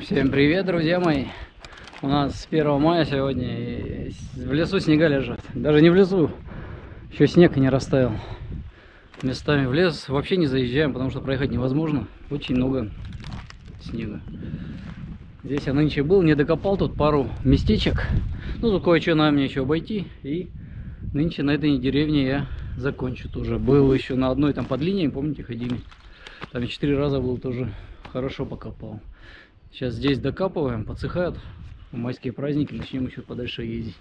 Всем привет, друзья мои! У нас 1 мая сегодня, в лесу снега лежат. Даже не в лесу, еще снег не растаял. Местами в лес вообще не заезжаем, потому что проехать невозможно. Очень много снега. Здесь я нынче был, не докопал тут пару местечек. Ну, тут кое-что надо мне еще обойти. И нынче на этой деревне я закончу тоже. Был еще на одной там под линией, помните, ходили. Там четыре раза был тоже хорошо покопал. Сейчас здесь докапываем, подсыхают. В майские праздники начнем еще подальше ездить.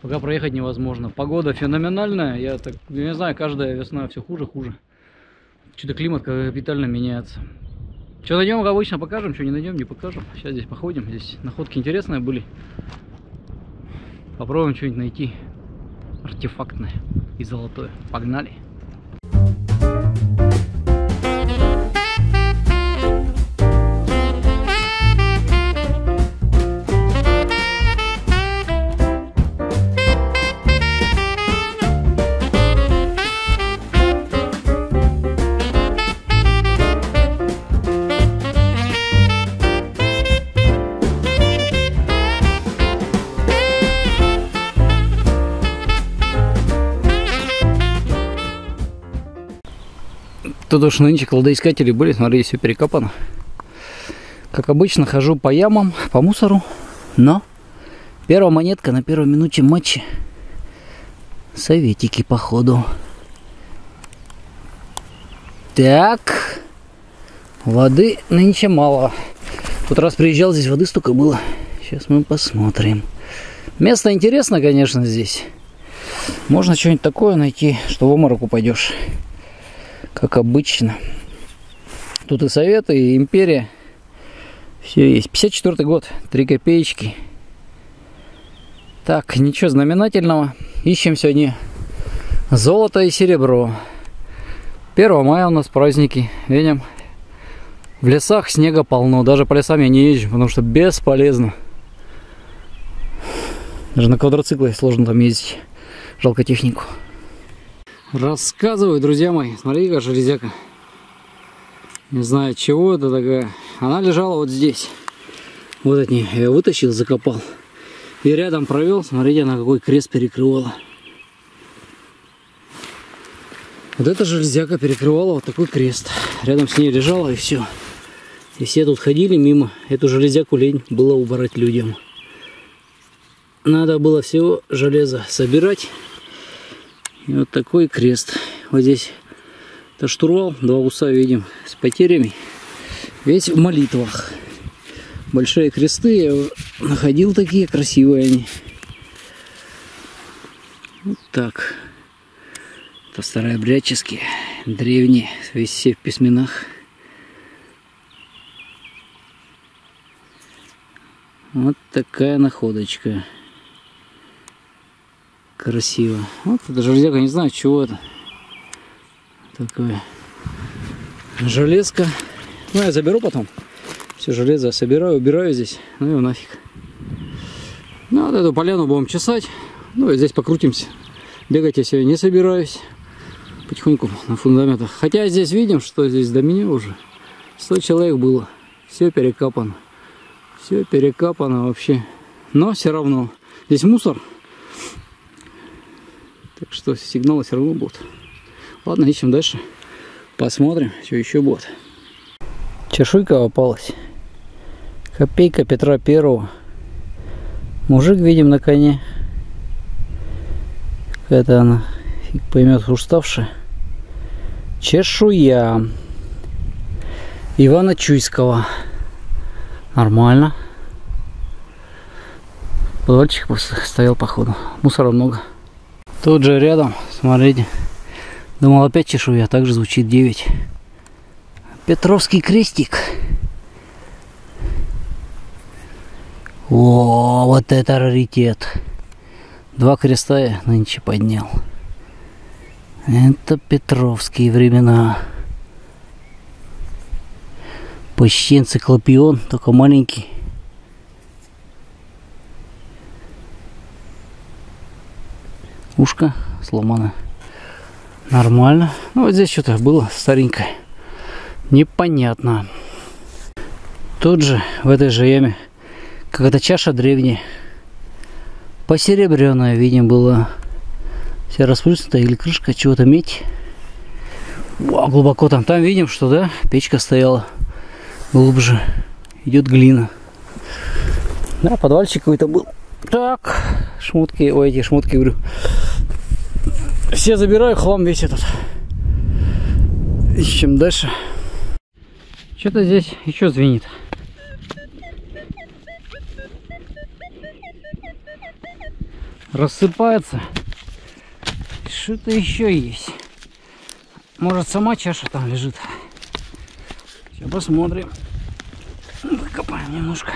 Пока проехать невозможно. Погода феноменальная. Я так не знаю, каждая весна все хуже, хуже. Что-то климат капитально меняется. Что найдем, обычно, покажем. Что не найдем, не покажем. Сейчас здесь походим. Здесь находки интересные были. Попробуем что-нибудь найти артефактное и золотое. Погнали! Тут уж нынче кладоискатели были, смотри, все перекопано. Как обычно, хожу по ямам, по мусору, но первая монетка на первой минуте матча. Советики, походу. Так, воды нынче мало. Вот раз приезжал, здесь воды столько было. Сейчас мы посмотрим. Место интересно, конечно, здесь. Можно что-нибудь такое найти, что в оморок упадешь как обычно. Тут и советы, и империя. Все есть. 54 год, 3 копеечки. Так, ничего знаменательного. Ищем сегодня золото и серебро. 1 мая у нас праздники. Видим, в лесах снега полно. Даже по лесам я не езжу, потому что бесполезно. Даже на квадроцикле сложно там ездить. Жалко технику. Рассказываю, друзья мои. Смотрите, какая железяка. Не знаю, чего это такая. Она лежала вот здесь. Вот от нее. Я вытащил, закопал. И рядом провел. Смотрите, на какой крест перекрывала. Вот эта железяка перекрывала вот такой крест. Рядом с ней лежала и все. И все тут ходили мимо. Эту железяку лень было убрать людям. Надо было всего железо собирать и вот такой крест. Вот здесь это штурвал, два уса видим с потерями. Весь в молитвах. Большие кресты я находил такие, красивые они. Вот так. Это старообрядческие, древние, весь все в письменах. Вот такая находочка красиво. Вот это железяка, не знаю, чего это. Такое. Железка. Ну, я заберу потом. Все железо собираю, убираю здесь. Ну и нафиг. Ну, вот эту поляну будем чесать. Ну, и здесь покрутимся. Бегать я сегодня не собираюсь. Потихоньку на фундаментах. Хотя здесь видим, что здесь до меня уже 100 человек было. Все перекапано. Все перекапано вообще. Но все равно. Здесь мусор. Так что сигналы все равно будут. Ладно, ищем дальше. Посмотрим, что еще будет. Чешуйка попалась. Копейка Петра Первого. Мужик, видим, на коне. Какая-то она, фиг поймет, уставшая. Чешуя. Ивана Чуйского. Нормально. Подвальчик стоял походу. Мусора много. Тут же рядом, смотрите. Думал опять чешуя, также звучит 9. Петровский крестик. О, вот это раритет. Два креста я нынче поднял. Это Петровские времена. Почти энциклопион, только маленький. Ушко сломано. Нормально. Ну, вот здесь что-то было старенькое. Непонятно. Тут же, в этой же яме, какая-то чаша древняя, посеребренная, видим, была вся расплюснутая или крышка чего-то медь. О, глубоко там. Там видим, что, да, печка стояла глубже. Идет глина. Да, подвальчик какой-то был. Так, шмотки, ой, эти шмотки, говорю. Все забираю, хлам весь этот. Ищем дальше. Что-то здесь еще звенит. Рассыпается. Что-то еще есть. Может сама чаша там лежит. Сейчас посмотрим. Выкопаем немножко.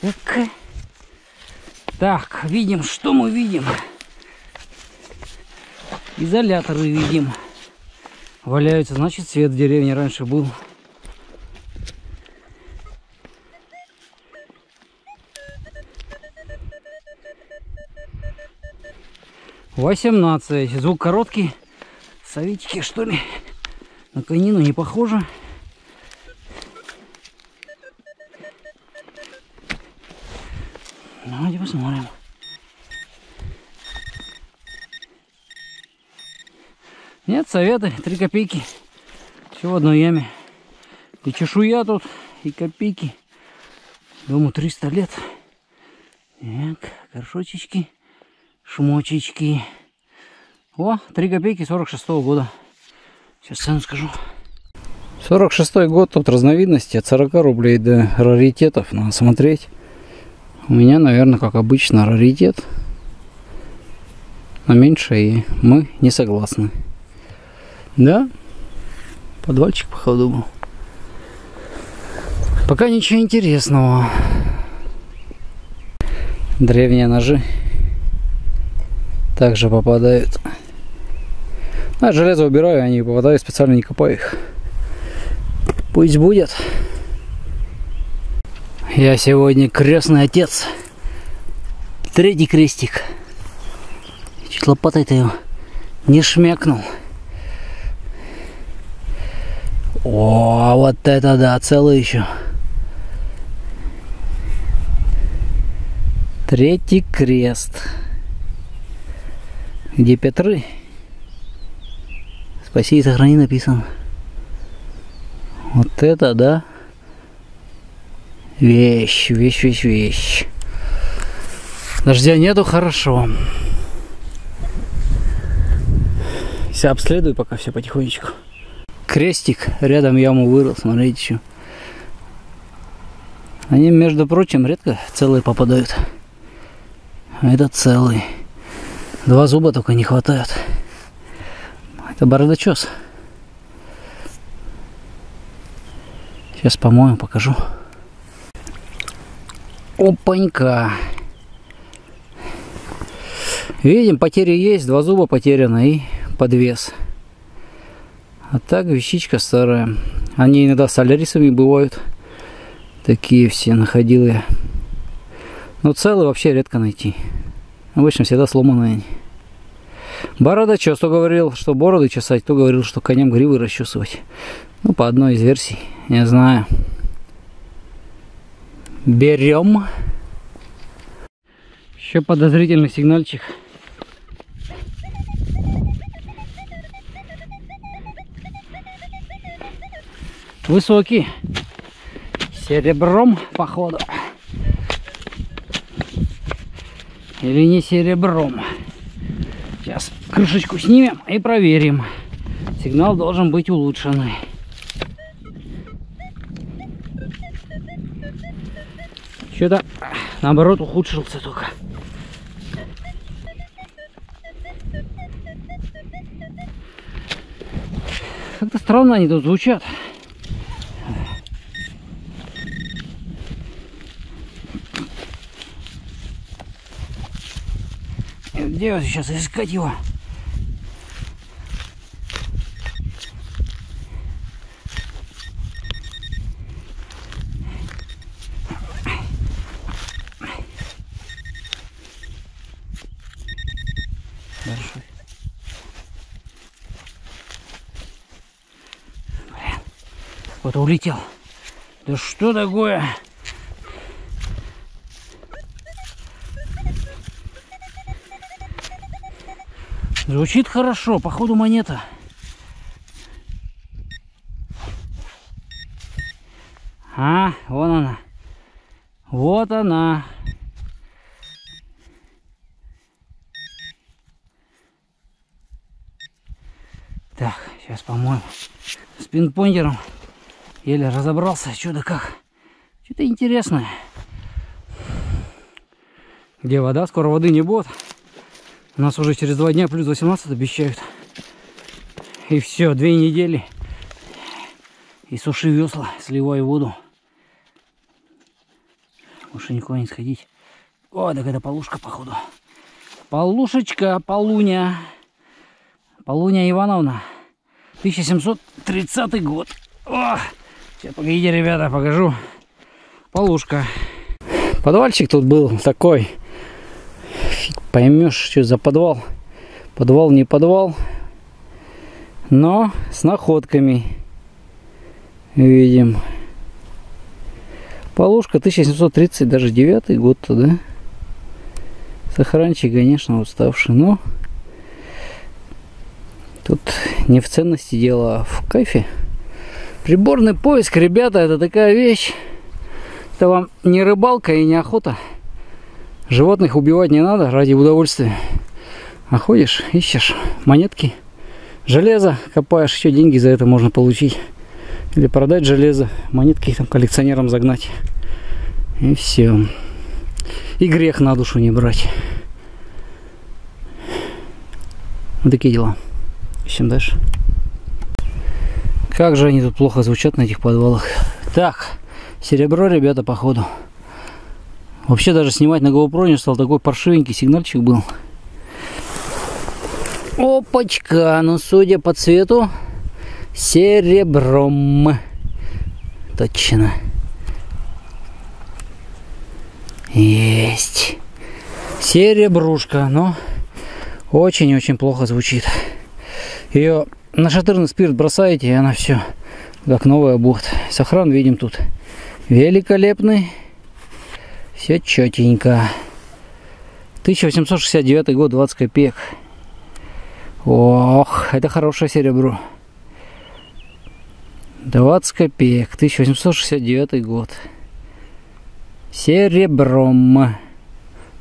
Так. Так, видим, что мы видим. Изоляторы видим. Валяются, значит, свет в деревне раньше был. Восемнадцать. Звук короткий. Советики, что ли? На конину не похоже. Давайте посмотрим. Нет, советы, три копейки. Все в одной яме. И чешуя тут, и копейки. Дому 300 лет. Так, горшочечки, шмочечки. О, 3 копейки 46 -го года. Сейчас цену скажу. 46 год, тут разновидности от 40 рублей до раритетов. Надо смотреть. У меня, наверное, как обычно, раритет. Но меньше и мы не согласны. Да, подвальчик походу был. Пока ничего интересного. Древние ножи также попадают. А железо убираю, они попадают, специально не копаю их. Пусть будет. Я сегодня крестный отец. Третий крестик. Чуть лопатой-то его не шмякнул. О, вот это да, целый еще. Третий крест. Где Петры? Спаси и сохрани написано. Вот это да. Вещь, вещь, вещь, вещь. Дождя нету, хорошо. Все обследую пока все потихонечку. Крестик рядом яму вырыл, смотрите что. Они, между прочим, редко целые попадают. А это целый. Два зуба только не хватает. Это бородочес. Сейчас помою, покажу. Опанька. Видим, потери есть, два зуба потеряны и подвес. А так вещичка старая. Они иногда с алярисами бывают. Такие все находил я. Но целые вообще редко найти. Обычно всегда сломанные. Борода что говорил, что бороды чесать, то говорил, что коням гривы расчесывать. Ну, по одной из версий, не знаю. Берем. Еще подозрительный сигнальчик. Высокий. Серебром, походу. Или не серебром. Сейчас крышечку снимем и проверим. Сигнал должен быть улучшенный. Что-то наоборот ухудшился только. Как-то странно они тут звучат. Где вот сейчас искать его? Улетел. Да что такое? Звучит хорошо, походу монета. А, вон она. Вот она. Так, сейчас помоем. С пинпоинтером еле разобрался, да как. Что-то интересное. Где вода? Скоро воды не будет. У нас уже через два дня плюс 18 обещают. И все, две недели. И суши весла, сливай воду. Больше никуда не сходить. О, так это полушка, походу. Полушечка, полуня. Полуня Ивановна. 1730 год. О, сейчас, погодите, ребята, покажу. Полушка. Подвальчик тут был такой поймешь, что за подвал. Подвал не подвал, но с находками видим. Полушка 1730, даже 9 год-то, да? Сохранчик, конечно, уставший, но тут не в ценности дело, а в кайфе. Приборный поиск, ребята, это такая вещь. Это вам не рыбалка и не охота. Животных убивать не надо ради удовольствия. А ходишь, ищешь монетки, железо копаешь, еще деньги за это можно получить. Или продать железо, монетки там коллекционерам загнать. И все. И грех на душу не брать. Вот такие дела. Ищем дальше. Как же они тут плохо звучат на этих подвалах. Так, серебро, ребята, походу. Вообще даже снимать на GoPro не стал. Такой паршивенький сигнальчик был. Опачка. Ну, судя по цвету, серебром. Точно. Есть. Серебрушка. Но очень-очень плохо звучит. Ее на шатырный спирт бросаете, и она все как новая будет. Сохран видим тут великолепный. Все четенько. 1869 год, 20 копеек. Ох, это хорошее серебро. 20 копеек, 1869 год. Серебром.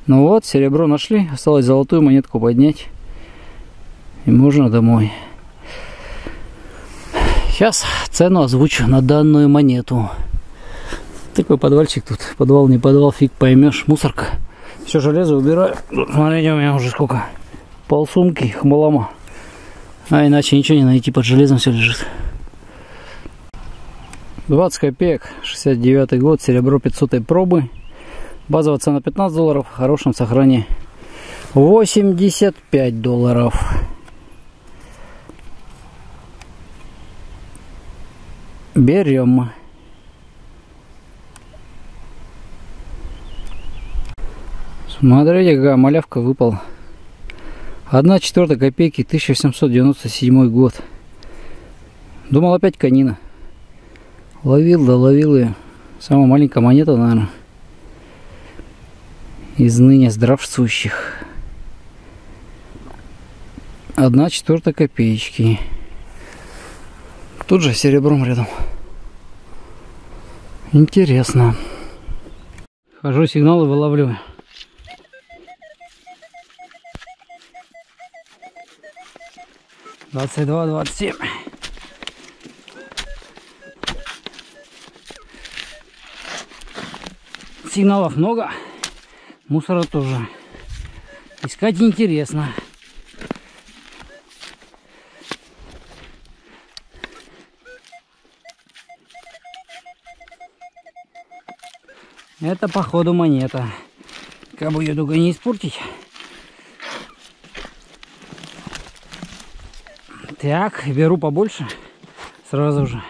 Ну вот, серебро нашли. Осталось золотую монетку поднять. И можно домой. Сейчас цену озвучу на данную монету. Такой подвальчик тут. Подвал, не подвал, фиг поймешь. Мусорка. Все железо убираю. Смотрите, у меня уже сколько. Полсумки хмалома. А иначе ничего не найти. Под железом все лежит. 20 копеек. 69 год. Серебро 500 пробы. Базовая цена 15 долларов. В хорошем сохранении 85 долларов. Берем. Смотрите, какая малявка выпала. Одна четвертая копейки, 1797 год. Думал опять конина. Ловил, да ловил ее. Самая маленькая монета, наверное. Из ныне здравствующих. Одна четвертая копеечки. Тут же серебром рядом. Интересно. Хожу сигналы вылавливаю. Двадцать два, двадцать семь. Сигналов много, мусора тоже. Искать интересно. Это походу монета. Как бы ее только не испортить. Так, беру побольше сразу же.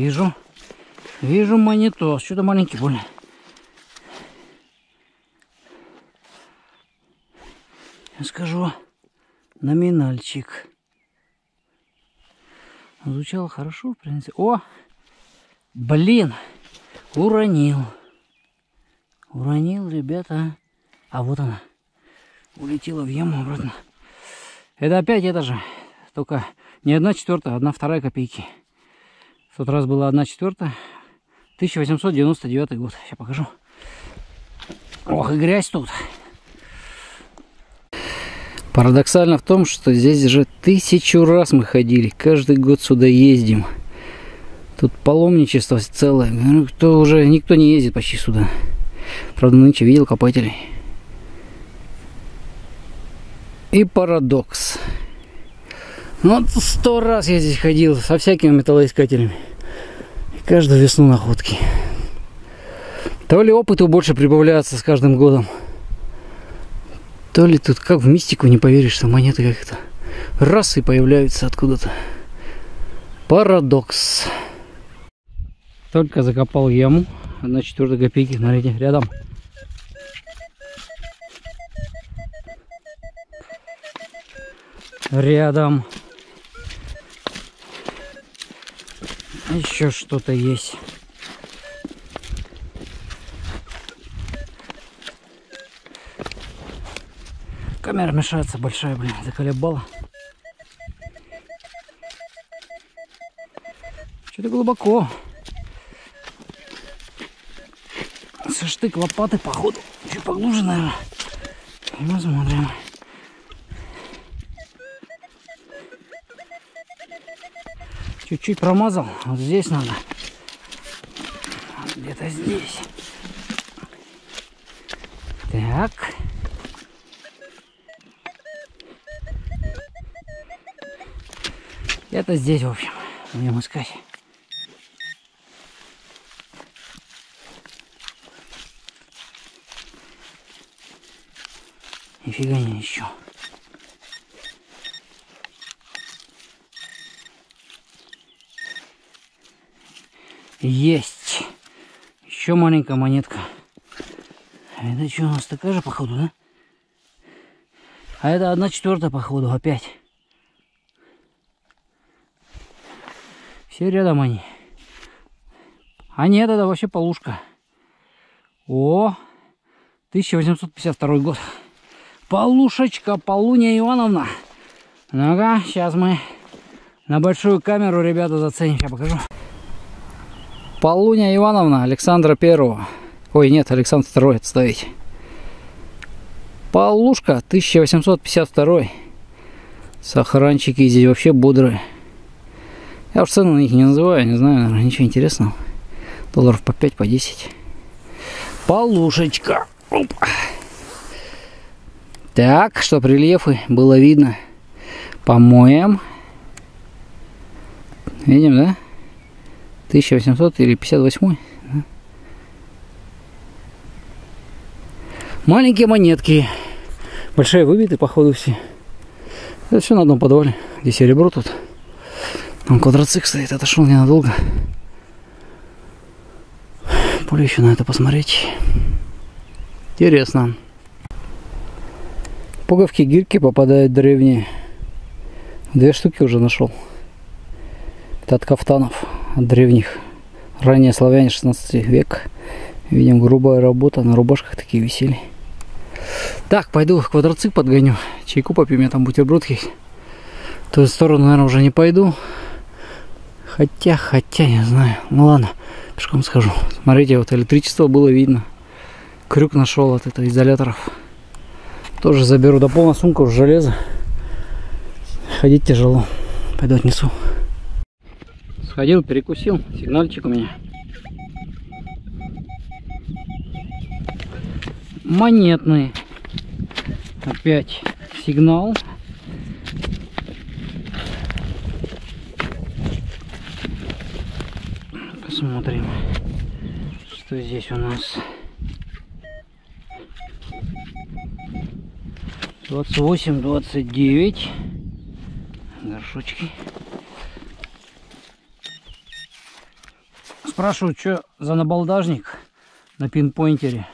Вижу. Вижу монитор. Что-то маленький больно. Я скажу, номинальчик. Звучало хорошо, в принципе. О! Блин! Уронил. Уронил, ребята. А вот она. Улетела в яму обратно. Это опять это же. Только не одна четвертая, одна вторая копейки. Тот раз была одна четвертая. 1899 год. Сейчас покажу. Ох, и грязь тут. Парадоксально в том, что здесь же тысячу раз мы ходили. Каждый год сюда ездим. Тут паломничество целое. Ну, кто уже, никто не ездит почти сюда. Правда, нынче видел копателей. И парадокс. Ну, сто раз я здесь ходил со всякими металлоискателями. И каждую весну находки. То ли опыту больше прибавляется с каждым годом. То ли тут как в мистику не поверишь, что монеты как-то раз и появляются откуда-то. Парадокс. Только закопал яму. Одна четвертая копейки, смотрите, рядом. Рядом. Еще что-то есть. Камера мешается большая, блин, заколебала. Что-то глубоко. Со штык лопаты, походу. Чуть поглубже, наверное. И мы смотрим. Чуть-чуть промазал. Вот здесь надо. Где-то здесь. Так. Это здесь, в общем, будем искать. Нифига не еще. Есть. Еще маленькая монетка. Это что у нас такая же, походу, да? А это одна четвертая, походу, опять. Все рядом они. А нет, это вообще полушка. О, 1852 год. Полушечка, Полуня Ивановна. Ну-ка, сейчас мы на большую камеру, ребята, заценим. Сейчас покажу. Полуня Ивановна Александра Первого. Ой, нет, Александр Второй отставить. Полушка 1852. Сохранчики здесь вообще бодрые. Я уж цены на них не называю, не знаю, наверное, ничего интересного. Долларов по 5, по 10. Полушечка. Опа. Так, чтоб рельефы было видно. Помоем. Видим, да? 1800 или 58. Да? Маленькие монетки. Большие выбиты, походу, все. Это все на одном подвале. Здесь серебро тут. Там квадроцикл стоит, отошел ненадолго. Поле еще на это посмотреть. Интересно. Пуговки гирьки попадают древние. Две штуки уже нашел. Это от кафтанов, древних. Ранее славяне 16 век. Видим, грубая работа, на рубашках такие висели. Так, пойду квадроцикл подгоню. Чайку попью, у меня там бутерброд есть. В ту сторону, наверное, уже не пойду. Хотя, хотя, не знаю. Ну ладно, пешком схожу. Смотрите, вот электричество было видно. Крюк нашел от этого изоляторов. Тоже заберу до полная сумка уже железо. Ходить тяжело. Пойду отнесу. Сходил, перекусил. Сигнальчик у меня. Монетный. Опять сигнал. Посмотрим, что здесь у нас. 28, 29. Горшочки. Спрашивают, что за набалдажник на пинпоинтере.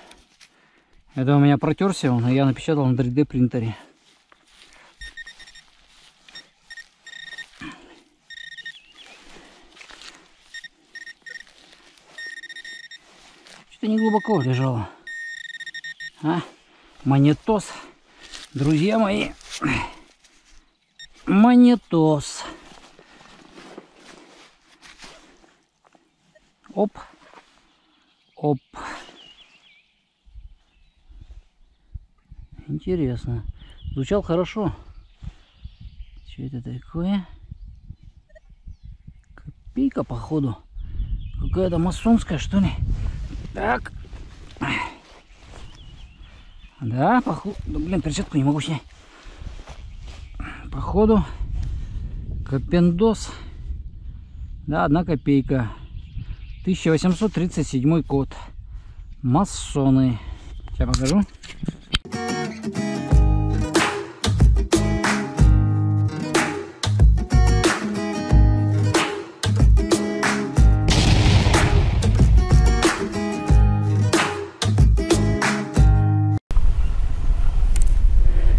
Это у меня протерся он, и я напечатал на 3D принтере. Что-то не глубоко лежало. А? Монетос. Друзья мои. Монетос. Оп. Оп. Интересно. Звучал хорошо. Что это такое? Копейка, походу. Какая-то масонская, что ли? Так. Да, походу. Да, блин, перчатку не могу снять. Походу. Копендос. Да, одна копейка. 1837 год. Масоны. Сейчас покажу.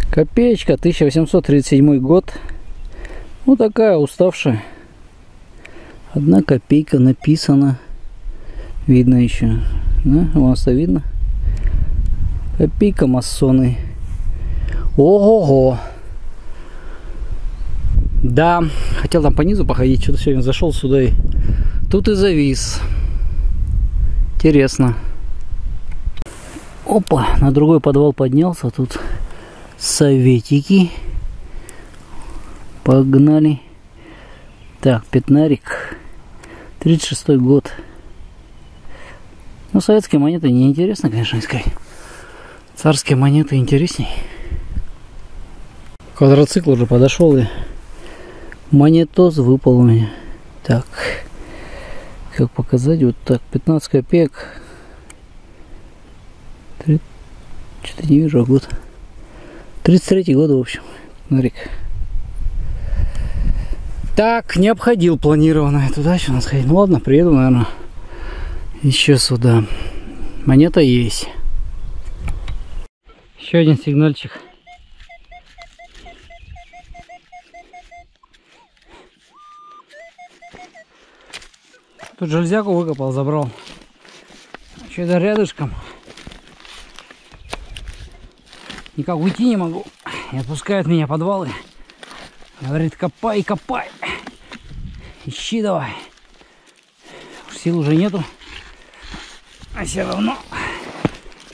Копеечка, 1837 год. Ну такая уставшая. Одна копейка написана. Видно еще. Да, у вас-то видно? Копейка масоны. Ого-го. Да, хотел там по низу походить, что-то сегодня зашел сюда и тут и завис. Интересно. Опа, на другой подвал поднялся, тут советики. Погнали. Так, пятнарик. 36 год. Ну, советские монеты не интересно, конечно, искать. Царские монеты интересней. Квадроцикл уже подошел и монетоз выпал у меня. Так, как показать? Вот так, 15 копеек. Что-то не вижу, а год. 33 год, в общем. Смотри. Так, не обходил планированно туда что сходить. Ну ладно, приеду, наверное, еще сюда. Монета есть. Еще один сигнальчик. Тут железяку выкопал, забрал. Что-то рядышком. Никак уйти не могу. Не отпускают меня подвалы. Говорит, копай, копай. Ищи давай. Сил уже нету. А все равно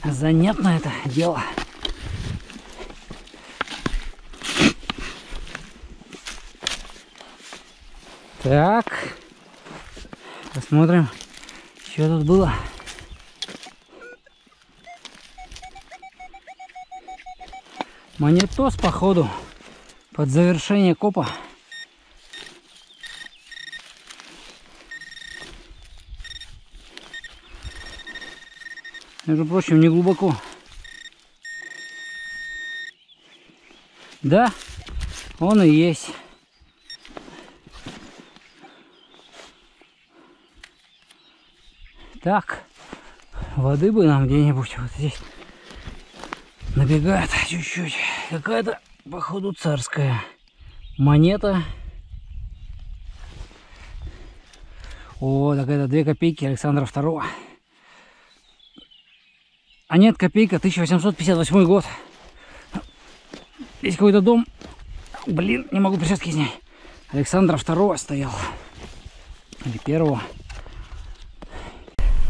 занятно это дело. Так. Посмотрим, что тут было. Монетос, походу, под завершение копа. Между прочим, не глубоко. Да, он и есть. Так, воды бы нам где-нибудь вот здесь набегает чуть-чуть. Какая-то, походу, царская монета. О, так это 2 копейки Александра II. А нет, копейка, 1858 год. Здесь какой-то дом. Блин, не могу перчатки снять. Александра II стоял. Или первого.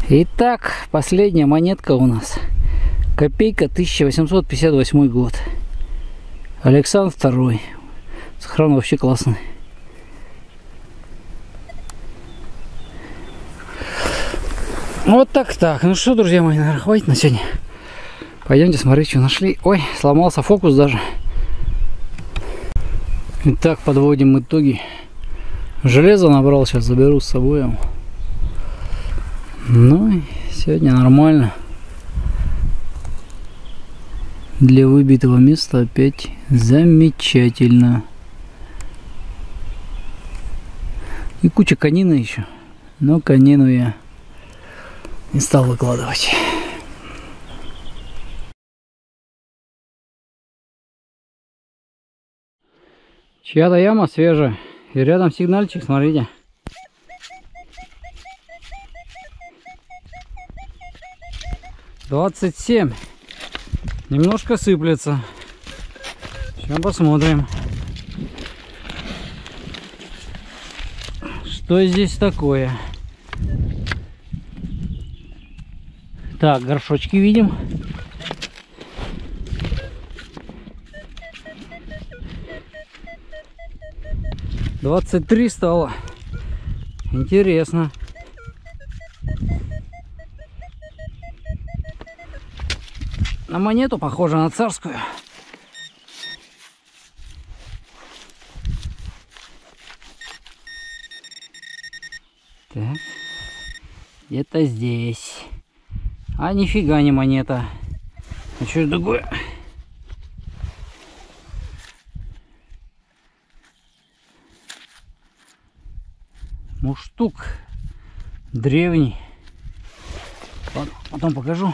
Итак, последняя монетка у нас. Копейка 1858 год. Александр II. Сохран вообще классный. Вот так так. Ну что, друзья мои, наверное, хватит на сегодня. Пойдемте смотреть, что нашли. Ой, сломался фокус даже. Итак, подводим итоги. Железо набрал, сейчас заберу с собой. Ну и сегодня нормально. Для выбитого места опять замечательно. И куча конина еще. Но конину я Не стал выкладывать. Чья-то яма свежая. И рядом сигнальчик, смотрите. Двадцать семь. Немножко сыплется. Сейчас посмотрим. Что здесь такое? Так, горшочки видим. Двадцать три стало. Интересно. На монету похоже на царскую. Так. Где-то здесь. А нифига не монета. А что это такое? Муштук древний. Потом покажу.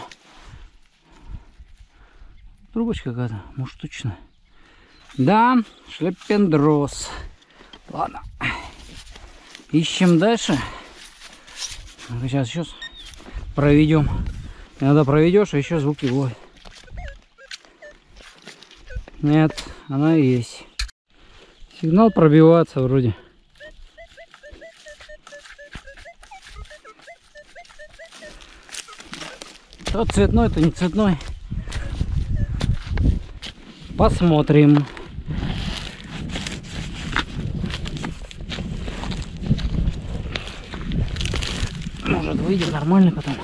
Трубочка какая-то, муштучная. Да, шлепендрос. Ладно. Ищем дальше. Сейчас, сейчас проведем. Иногда проведешь, а еще звуки ловит. Нет, она есть. Сигнал пробиваться вроде. То цветной, то не цветной. Посмотрим. Может выйдет нормально потом.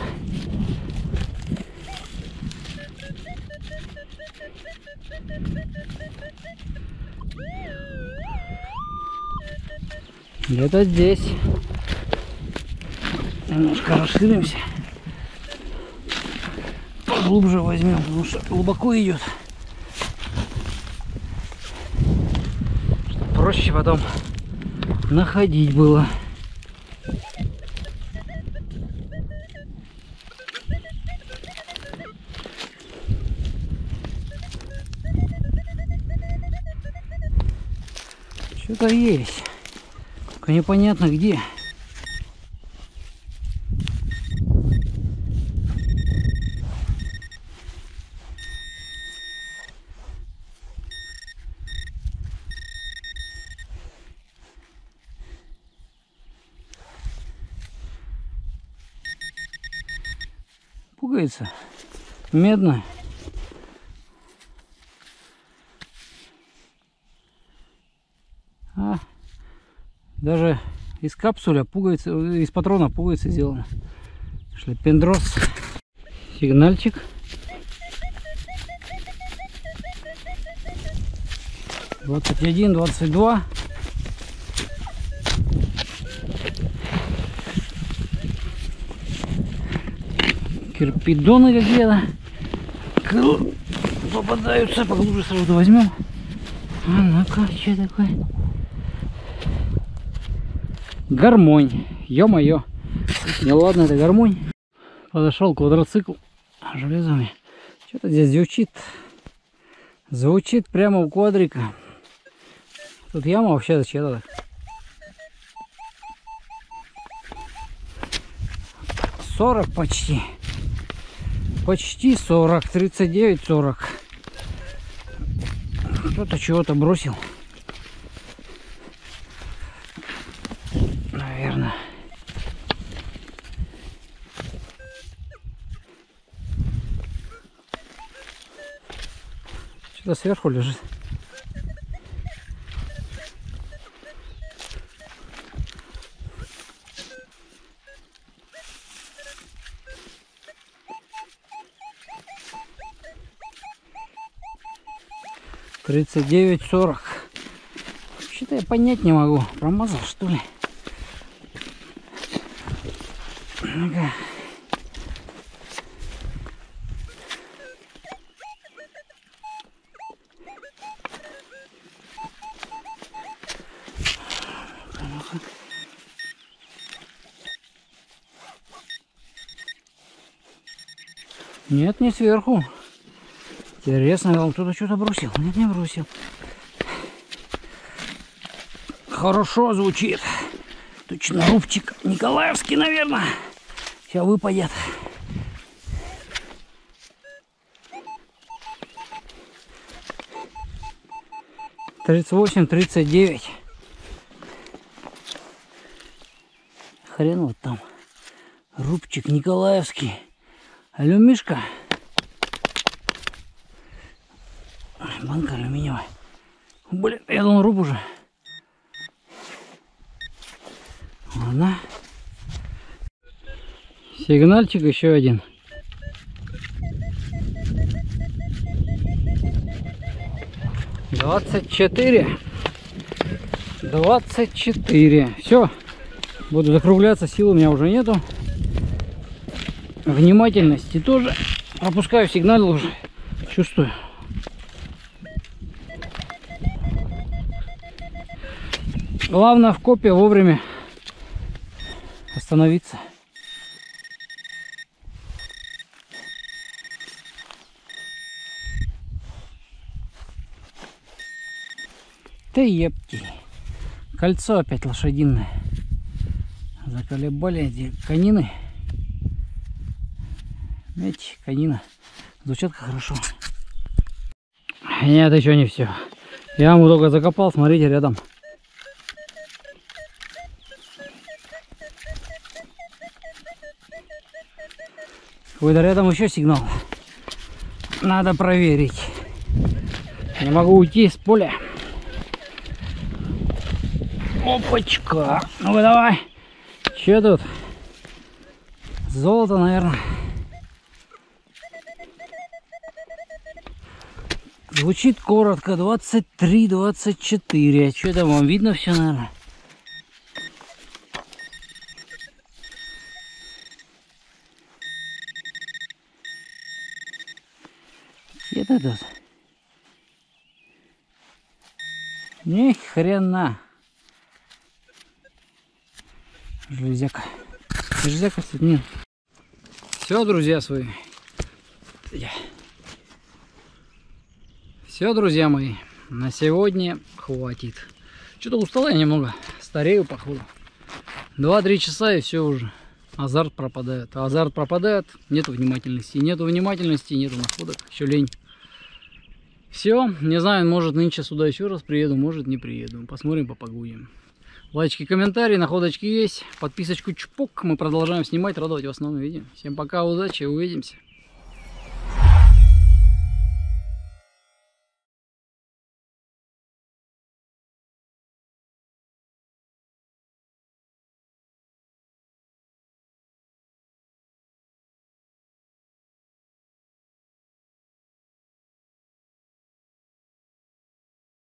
Где-то здесь. Немножко расширимся. Поглубже возьмем, потому что глубоко идет. Проще потом находить было. Есть. Только непонятно где. Пугается. Медная. А, даже из капсуля пуговицы, из патрона пуговицы сделано. Шлепендрос. Сигнальчик. Двадцать один, двадцать два. Кирпидоны какие-то попадаются, поглубже сразу возьмем. А ну-ка, что такое? Гармонь. Ё-моё. Не ладно, это гармонь. Подошел квадроцикл железами. Что-то здесь звучит. Звучит прямо у квадрика. Тут яма вообще зачем-то так. 40 почти. Почти 40. 39, 40. Кто-то чего-то бросил. Наверное. Что-то сверху лежит. Тридцать девять сорок. Что-то я понять не могу. Промазал что ли? Ну-ка. Нет, не сверху. Интересно, он кто-то что-то бросил. Нет, не бросил. Хорошо звучит. Точно рубчик Николаевский, наверное. Сейчас выпадет. Тридцать восемь, тридцать девять. Хрен вот там. Рубчик Николаевский. Алюмишка. Банка алюминиевая. Блин, я думал руб уже. Ладно. Сигнальчик еще один. Двадцать четыре. Двадцать четыре. Все. Буду закругляться, сил у меня уже нету. Внимательности тоже. Опускаю сигнал уже. Чувствую. Главное в копе вовремя остановиться. Ты епти. Кольцо опять лошадиное. Заколебали эти конины. Медь, конина. Звучат как хорошо. Нет, еще не все. Я ему только закопал, смотрите, рядом. Какой-то рядом еще сигнал. Надо проверить. Не могу уйти с поля. Опачка. ну давай. Че тут? Золото, наверное. Звучит коротко. 23-24. А что там вам видно все, наверное? Где-то тут. Ни хрена. Железяка. Железяка нет. Все, друзья свои. Все, друзья мои, на сегодня хватит. Что-то устала я немного, старею походу. Два-три часа и все уже. Азарт пропадает. Азарт пропадает, нету внимательности. Нету внимательности, нету находок. Еще лень. Все, не знаю, может нынче сюда еще раз приеду, может не приеду. Посмотрим по. Лайчики, комментарии, находочки есть. Подписочку чпок. Мы продолжаем снимать, радовать вас новым видео. Всем пока, удачи, увидимся.